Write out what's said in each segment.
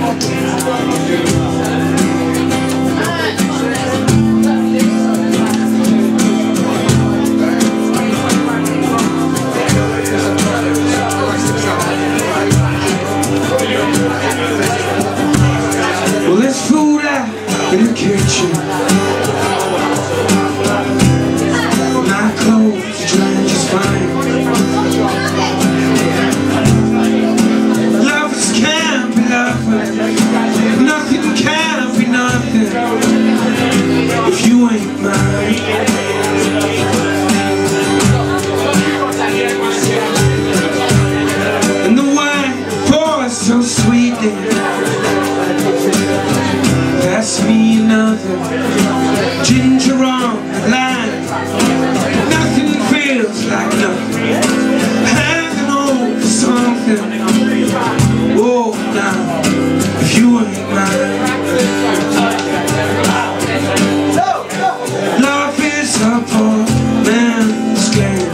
Well, there's food out in the kitchen. Ginger on the line Nothing feels like nothing. Hanging on for something. Whoa, now If you ain't mine. Love is a poor man's game.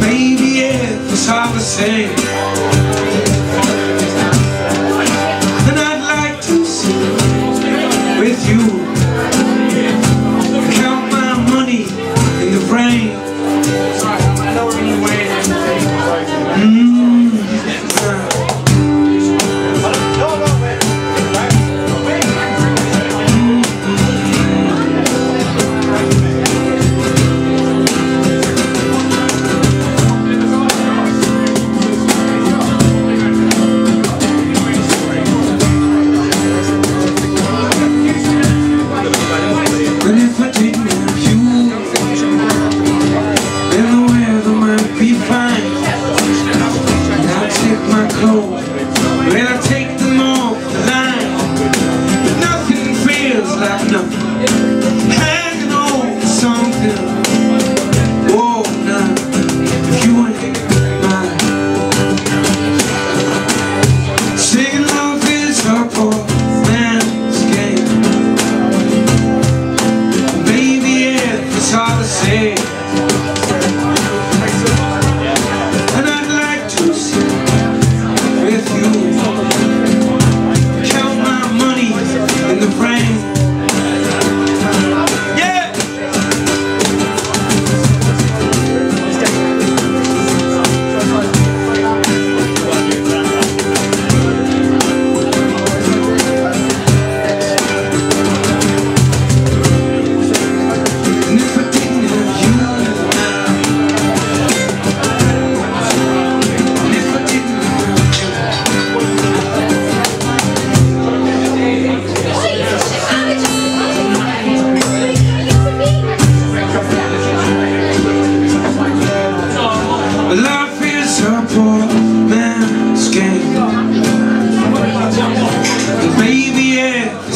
Baby, yeah, it's all the same.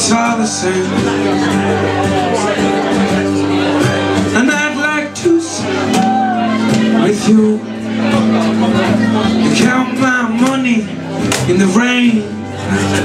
it's all the same. And I'd like to sing with you. You count my money in the rain.